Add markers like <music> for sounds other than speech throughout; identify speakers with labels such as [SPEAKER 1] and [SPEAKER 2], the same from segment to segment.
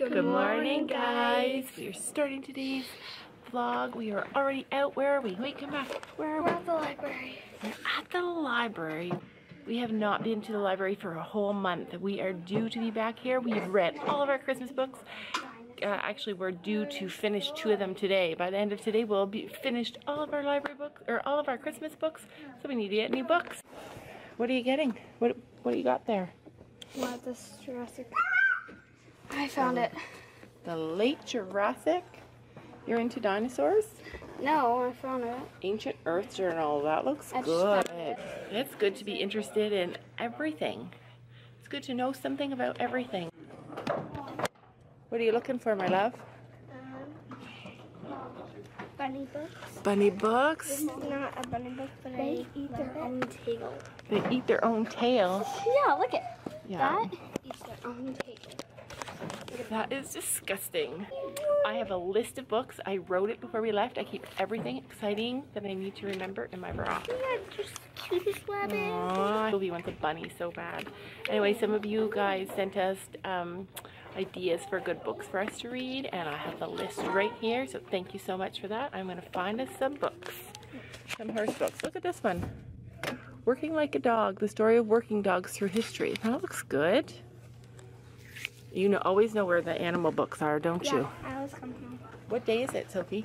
[SPEAKER 1] Good,
[SPEAKER 2] Good
[SPEAKER 1] morning,
[SPEAKER 2] morning,
[SPEAKER 1] guys. We are starting today's vlog. We are already out. Where are we? Wait, come back. Where are
[SPEAKER 2] We're
[SPEAKER 1] we?
[SPEAKER 2] at the library.
[SPEAKER 1] We're at the library. We have not been to the library for a whole month. We are due to be back here. We've read all of our Christmas books. Uh, actually, we're due to finish two of them today. By the end of today, we'll be finished all of our library books or all of our Christmas books. So we need to get new books. What are you getting? What What do you got there?
[SPEAKER 2] What this Jurassic? I found it.
[SPEAKER 1] The late Jurassic. You're into dinosaurs?
[SPEAKER 2] No, I found it.
[SPEAKER 1] Ancient Earth Journal. That looks
[SPEAKER 2] I
[SPEAKER 1] good.
[SPEAKER 2] it.
[SPEAKER 1] It's good to be interested in everything. It's good to know something about everything. What are you looking for, my love?
[SPEAKER 2] Um, bunny books.
[SPEAKER 1] Bunny
[SPEAKER 2] This
[SPEAKER 1] books.
[SPEAKER 2] is not a bunny book, but they eat their own tail.
[SPEAKER 1] They eat their own tail.
[SPEAKER 2] Yeah, look at
[SPEAKER 1] Yeah.
[SPEAKER 2] that. Eats their own tail.
[SPEAKER 1] That is disgusting. I have a list of books. I wrote it before we left. I keep everything exciting that I need to remember in my bra.
[SPEAKER 2] Yeah, just the cutest rabbit.
[SPEAKER 1] Aww. Sylvie wants a bunny so bad. Anyway, some of you guys sent us um, ideas for good books for us to read, and I have the list right here, so thank you so much for that. I'm going to find us some books, some horse books. Look at this one. Working Like a Dog, the story of working dogs through history. That looks good. You know, always know where the animal books are, don't you?
[SPEAKER 2] Yeah, I was coming.
[SPEAKER 1] What day is it, Sophie?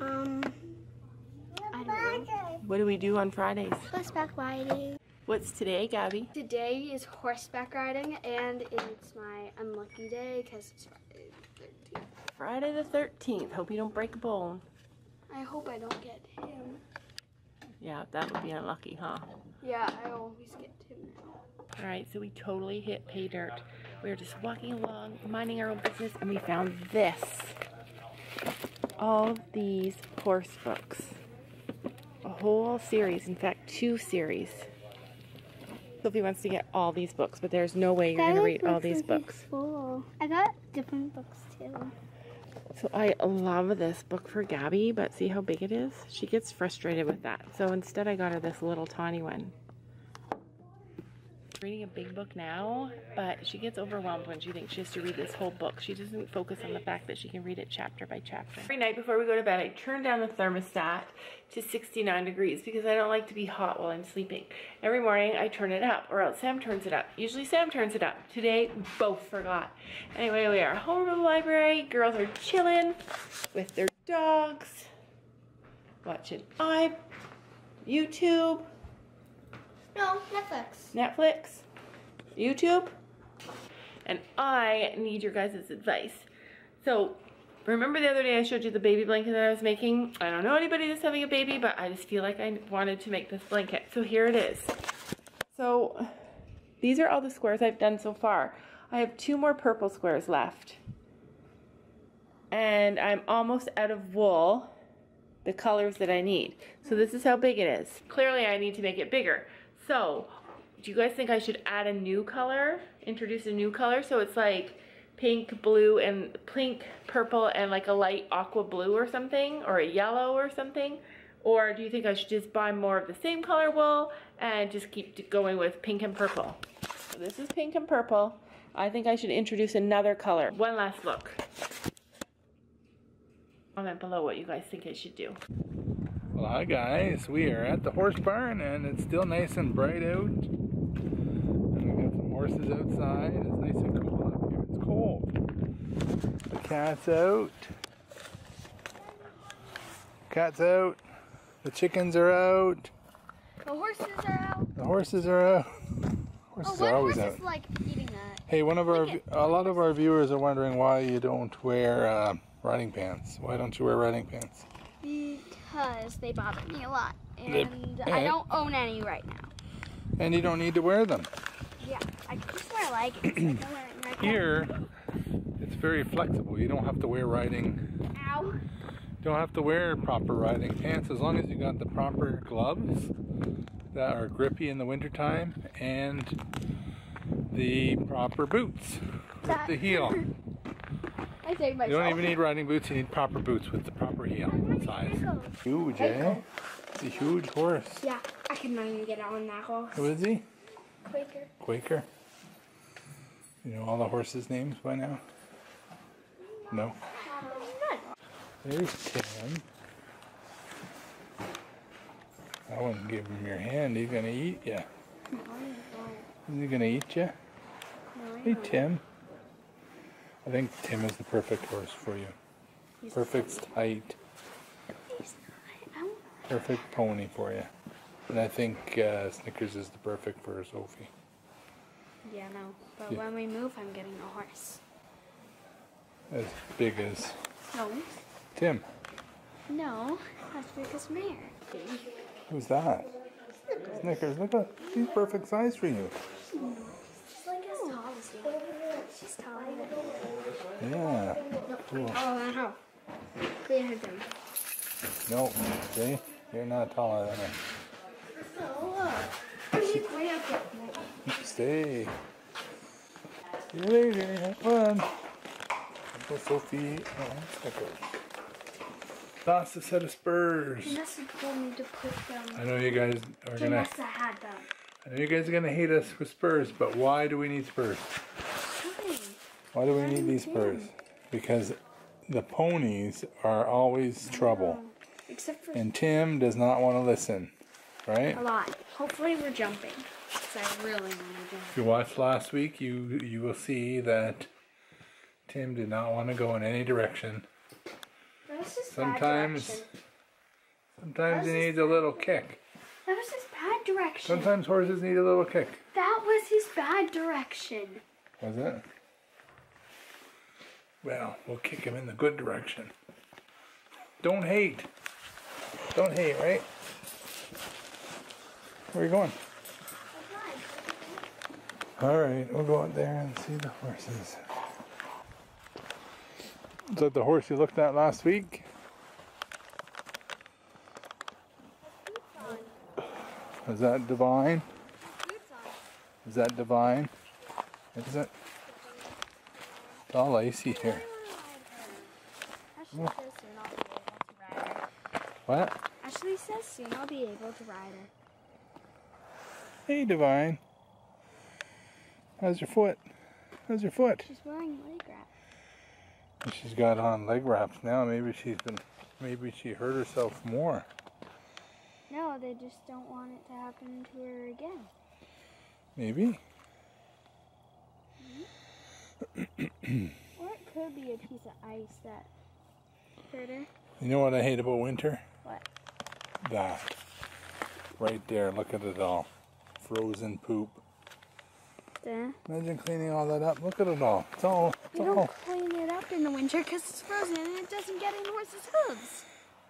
[SPEAKER 2] Um, I don't know.
[SPEAKER 1] What do we do on Fridays?
[SPEAKER 2] Horseback riding.
[SPEAKER 1] What's today, Gabby?
[SPEAKER 2] Today is horseback riding, and it's my unlucky day because it's Friday the 13th.
[SPEAKER 1] Friday the 13th. Hope you don't break a bone.
[SPEAKER 2] I hope I don't get him.
[SPEAKER 1] Yeah, that would be unlucky, huh?
[SPEAKER 2] Yeah, I always get him.
[SPEAKER 1] All right, so we totally hit pay dirt. We were just walking along, minding our own business, and we found this. All these horse books. A whole series, in fact, two series. Sophie wants to get all these books, but there's no way you're going to read all these books.
[SPEAKER 2] Full. I got different books too.
[SPEAKER 1] So I love this book for Gabby, but see how big it is? She gets frustrated with that. So instead I got her this little tiny one. Reading a big book now, but she gets overwhelmed when she thinks she has to read this whole book. She doesn't focus on the fact that she can read it chapter by chapter. Every night before we go to bed, I turn down the thermostat to 69 degrees because I don't like to be hot while I'm sleeping. Every morning I turn it up, or else Sam turns it up. Usually Sam turns it up. Today, both forgot. Anyway, we are home from the library. Girls are chilling with their dogs, watching i YouTube,
[SPEAKER 2] No, Netflix.
[SPEAKER 1] Netflix, YouTube, and I need your guys' advice. So, remember the other day I showed you the baby blanket that I was making? I don't know anybody that's having a baby, but I just feel like I wanted to make this blanket. So here it is. So, these are all the squares I've done so far. I have two more purple squares left. And I'm almost out of wool, the colors that I need. So this is how big it is. Clearly I need to make it bigger. So, do you guys think I should add a new color? Introduce a new color so it's like pink, blue, and pink, purple, and like a light aqua blue or something, or a yellow or something? Or do you think I should just buy more of the same color wool and just keep going with pink and purple? So this is pink and purple. I think I should introduce another color. One last look. Comment below what you guys think I should do.
[SPEAKER 3] Well, hi guys, we are at the horse barn and it's still nice and bright out. And we got some horses outside. It's nice and cool up here. It's cold. The cat's out. Cat's out. The chickens are out.
[SPEAKER 2] The horses are out.
[SPEAKER 3] The horses are out. <laughs>
[SPEAKER 2] Oh,
[SPEAKER 3] Horses
[SPEAKER 2] one
[SPEAKER 3] are always
[SPEAKER 2] horse
[SPEAKER 3] out.
[SPEAKER 2] like eating that.
[SPEAKER 3] Hey, one of our, a lot of our viewers are wondering why you don't wear uh, riding pants. Why don't you wear riding pants?
[SPEAKER 2] Because they bother me a lot.
[SPEAKER 3] They-
[SPEAKER 2] And I don't own any right now.
[SPEAKER 3] And you don't need to wear them.
[SPEAKER 2] Yeah, I just wear leggings. It.
[SPEAKER 3] Here, it's very flexible. You don't have to wear riding
[SPEAKER 2] Ow.
[SPEAKER 3] don't have to wear proper riding pants as long as you got the proper gloves that are grippy in the wintertime and the proper boots with
[SPEAKER 2] That-
[SPEAKER 3] the heel. <laughs>
[SPEAKER 2] I saved myself.
[SPEAKER 3] You don't even need riding boots, you need proper boots with the proper heel. Huge, eh? It's a huge horse.
[SPEAKER 2] Yeah, I could not even get on that horse.
[SPEAKER 3] Who is he?
[SPEAKER 2] Quaker.
[SPEAKER 3] Quaker. You know all the horses' names by now? No. There's Tim. I wouldn't give him your hand. He's gonna eat you.
[SPEAKER 2] No,
[SPEAKER 3] Is he gonna eat you?
[SPEAKER 2] won't. No,
[SPEAKER 3] Hey. Tim. I think Tim is the perfect horse for you.
[SPEAKER 2] He's-
[SPEAKER 3] Perfect height,
[SPEAKER 2] he's not. I won't.
[SPEAKER 3] Perfect pony for you. And I think uh, Snickers is the perfect for Sophie.
[SPEAKER 2] Yeah, no. But
[SPEAKER 3] Yeah.
[SPEAKER 2] when we move, I'm getting a horse.
[SPEAKER 3] As big as
[SPEAKER 2] No.
[SPEAKER 3] Tim.
[SPEAKER 2] No. As big as Mare.
[SPEAKER 3] Who's that? Snickers. Look at he's perfect size for you.
[SPEAKER 2] She's like as tall as you. She's you.
[SPEAKER 3] Yeah. Cool.
[SPEAKER 2] Taller than her. Clean her down.
[SPEAKER 3] No, see, you're not taller than her. Stay. See you later. Have fun. Uncle Sophie. Oh. Toss a set of spurs.
[SPEAKER 2] To.
[SPEAKER 3] I know you guys are
[SPEAKER 2] had them.
[SPEAKER 3] I know you guys are gonna hate us for spurs, but why do we need spurs?
[SPEAKER 2] Why
[SPEAKER 3] do we need these spurs? Because the ponies are always trouble,
[SPEAKER 2] Except for
[SPEAKER 3] and Tim does not want to listen, right?
[SPEAKER 2] a lot. Hopefully we're jumping. Because I really want to jump.
[SPEAKER 3] If you watched last week, you you will see that Tim did not want to go in any direction.
[SPEAKER 2] That was just
[SPEAKER 3] Sometimes,
[SPEAKER 2] bad direction.
[SPEAKER 3] sometimes he needs a little kick.
[SPEAKER 2] That was his bad direction.
[SPEAKER 3] Sometimes horses need a little kick.
[SPEAKER 2] That was his bad direction.
[SPEAKER 3] Was it? Well, we'll kick him in the good direction. Don't hate. Don't hate, right? Where are you going? All right, we'll go out there and see the horses. Is that the horse you looked at last week? Is that divine? Is that divine? Is it? It's all icy here.
[SPEAKER 2] Ashley says soon I'll be able to ride her.
[SPEAKER 3] What?
[SPEAKER 2] Ashley says soon I'll be able to ride her.
[SPEAKER 3] Hey, divine. How's your foot? How's your foot?
[SPEAKER 2] She's wearing leg wrap.
[SPEAKER 3] She's got on leg wraps now. Maybe she's been. Maybe she hurt herself more.
[SPEAKER 2] No, they just don't want it to happen to her again.
[SPEAKER 3] Maybe. Mm-hmm. <coughs>
[SPEAKER 2] Or it could be a piece of ice that hurt her.
[SPEAKER 3] You know what I hate about winter?
[SPEAKER 2] What?
[SPEAKER 3] That. Right there. Look at it all. Frozen poop.
[SPEAKER 2] Duh.
[SPEAKER 3] Imagine cleaning all that up. Look at it all. It's all. It's
[SPEAKER 2] You don't clean it up in the winter because it's frozen and it doesn't get in horses' hooves.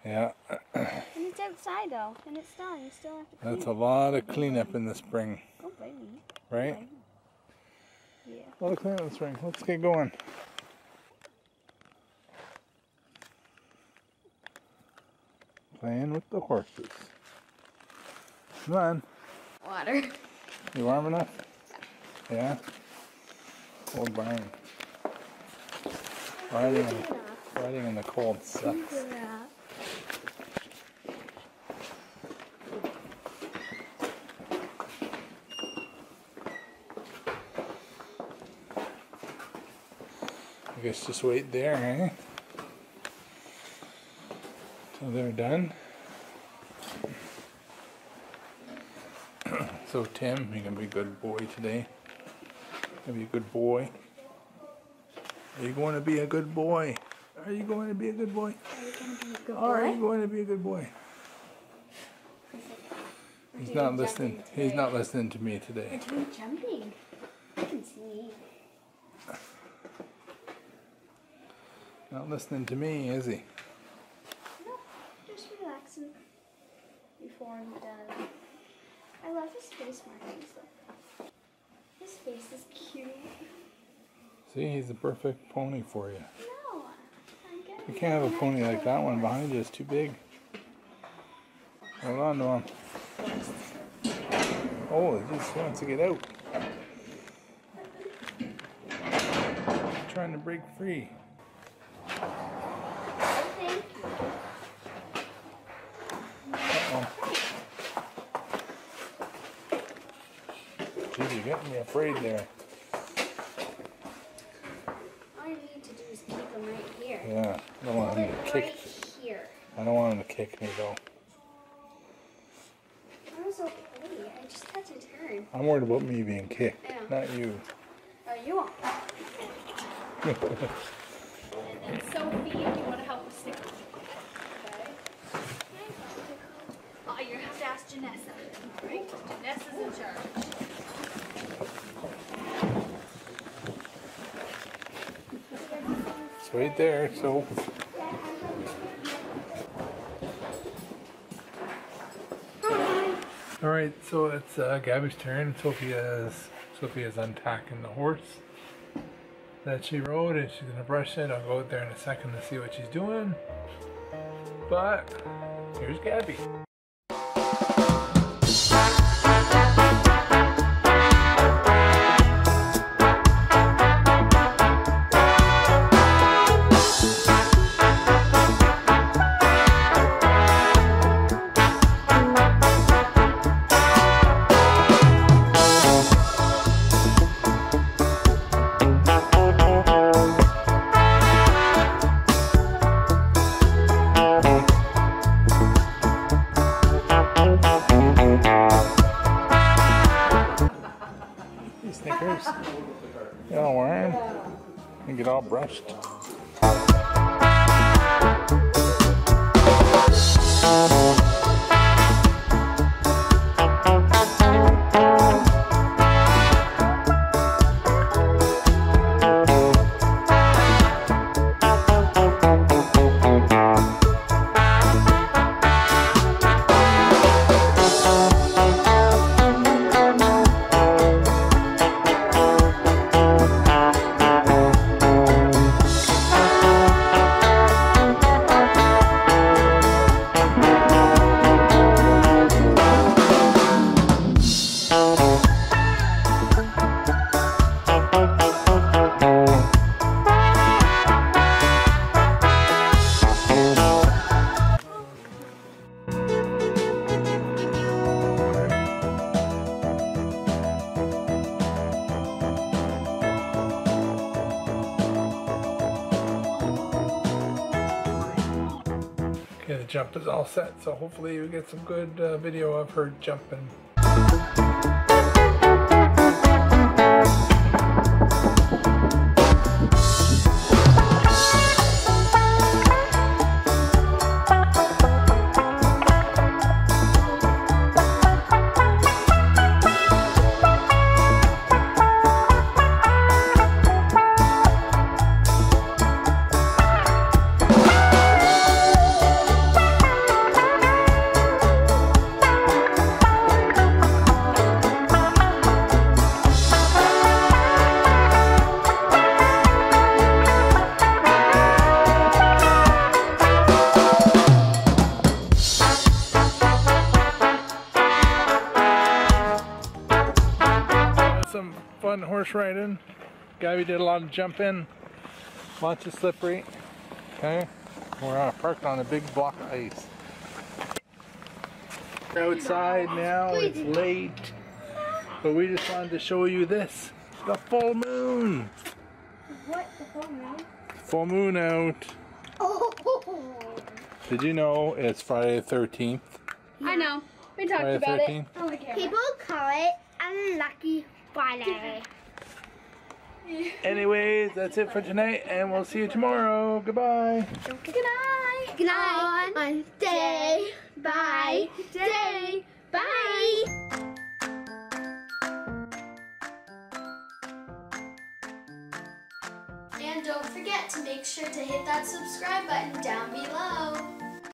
[SPEAKER 3] Yeah. <clears throat>
[SPEAKER 2] And it's outside though, and it's done. You still have to clean
[SPEAKER 3] That's a lot of cleanup in the spring,
[SPEAKER 2] oh, blame me.
[SPEAKER 3] right?
[SPEAKER 2] Yeah.
[SPEAKER 3] A lot of cleanup in the spring. Let's get going. Playing with the horses. Come on.
[SPEAKER 2] Water.
[SPEAKER 3] You warm enough? Yeah? Old barn. Riding in, riding in the cold sucks. I guess just wait there, eh? Till they're done. <clears throat> so Tim, you're gonna be a good boy today? Gonna be a good boy? Are you going to be a good boy? Are you going to be a good boy?
[SPEAKER 2] Are you gonna be a good boy?
[SPEAKER 3] Are you going to be a good boy? He's not listening. He's not listening to me today.
[SPEAKER 2] Doing jumping. I can see.
[SPEAKER 3] Not listening to me, is he?
[SPEAKER 2] No, just relaxing done. I love his face markings though. His face is cute.
[SPEAKER 3] See, he's the perfect pony for you.
[SPEAKER 2] No,
[SPEAKER 3] You can't have a pony like that one behind you. It's too big. Hold on to him. Oh, he just wants to get out. Trying to break free.
[SPEAKER 2] Thank you.
[SPEAKER 3] Uh-oh. Geez, you're getting me afraid there.
[SPEAKER 2] All you need to do is keep him right
[SPEAKER 3] I don't want
[SPEAKER 2] Hold
[SPEAKER 3] him to
[SPEAKER 2] right
[SPEAKER 3] kick.
[SPEAKER 2] here.
[SPEAKER 3] I don't want him to kick me though.
[SPEAKER 2] That was okay. I just had to turn.
[SPEAKER 3] I'm worried about me being kicked,
[SPEAKER 2] Yeah.
[SPEAKER 3] not you.
[SPEAKER 2] Oh, you won't. <laughs>
[SPEAKER 4] And Sophie, if you want to help with stickers. Okay? Oh, you have to ask Janessa. Right? Janessa's in charge.
[SPEAKER 3] Right there, so. All right, so it's uh, Gabby's turn. Sophia's Sophia's untacking the horse that she rode, and she's gonna brush it. I'll go out there in a second to see what she's doing. But here's Gabby. Okay, the jump is all set, so hopefully we get some good uh, video of her jumping. Some fun horse riding. Gabby did a lot of jumping, lots of slippery. Okay, we're uh, parked on a big block of ice. We're outside now, it's late, but we just wanted to show you this the full moon.
[SPEAKER 2] What the full moon?
[SPEAKER 3] Full moon out.
[SPEAKER 2] Oh.
[SPEAKER 3] Did you know it's Friday the 13th?
[SPEAKER 4] I know. We talked
[SPEAKER 3] Friday the
[SPEAKER 4] about it
[SPEAKER 3] 13th?
[SPEAKER 4] on the camera.
[SPEAKER 2] People call it Unlucky Friday. <laughs>
[SPEAKER 3] Anyways, that's it for tonight, and we'll see you tomorrow. Goodbye.
[SPEAKER 2] Good night. Good night. On day by day. Bye. And don't forget to make sure to hit that subscribe button down below.